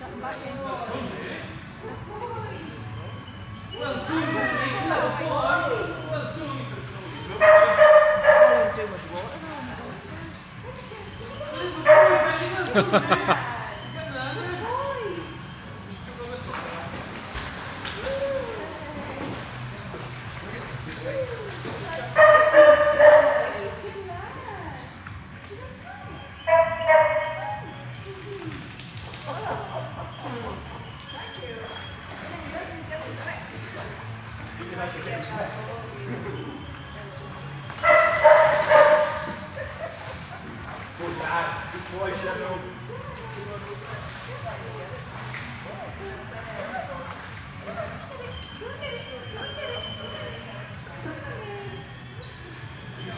gotten back in. Ha ha ha ha. Oh. ele vai chegar isso, né? Cuidado, depois já não.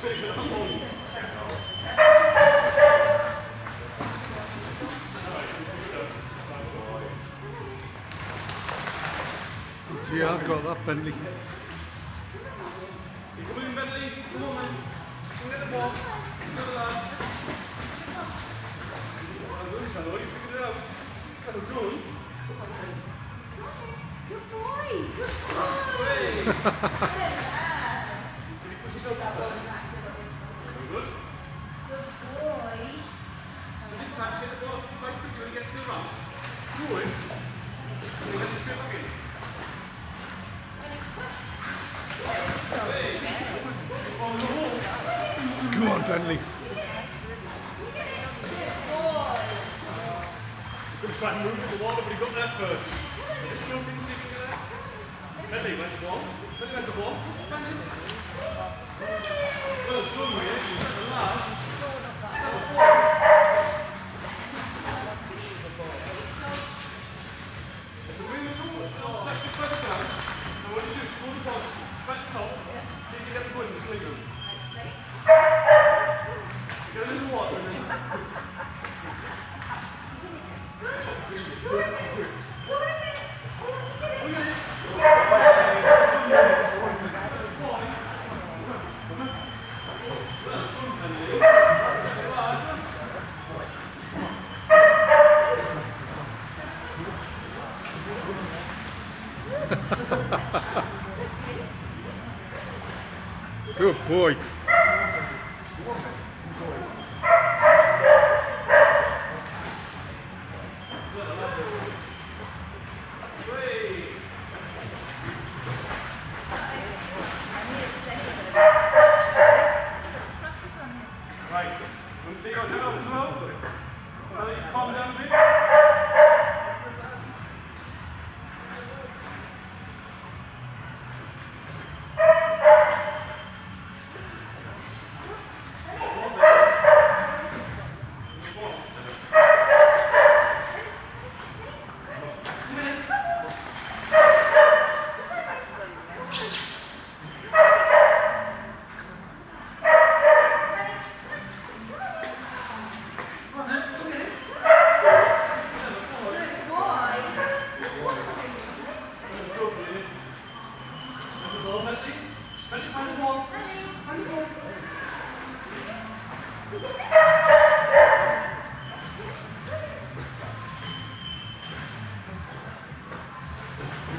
Pegamos. Ja, kom op, Bentley. Kom in, Bentley. Kom on, man. Kom in de bal. Hallo, you figured it out. Hello, John. Good boy. Good boy. try and move to the water, but he got there first. Just move in, see can. Bentley, where's the ball? Bentley, where's the ball? Good boy.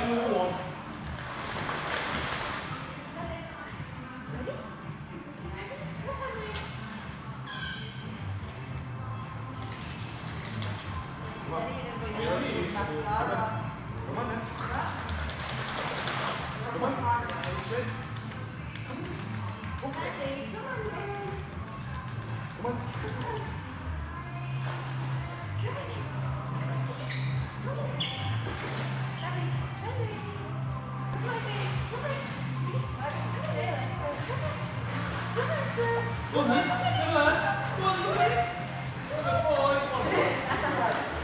Come on, man. Come on. Come on.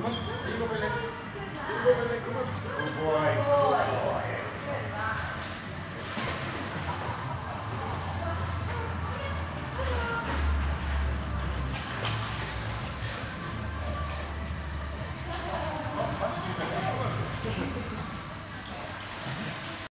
什么？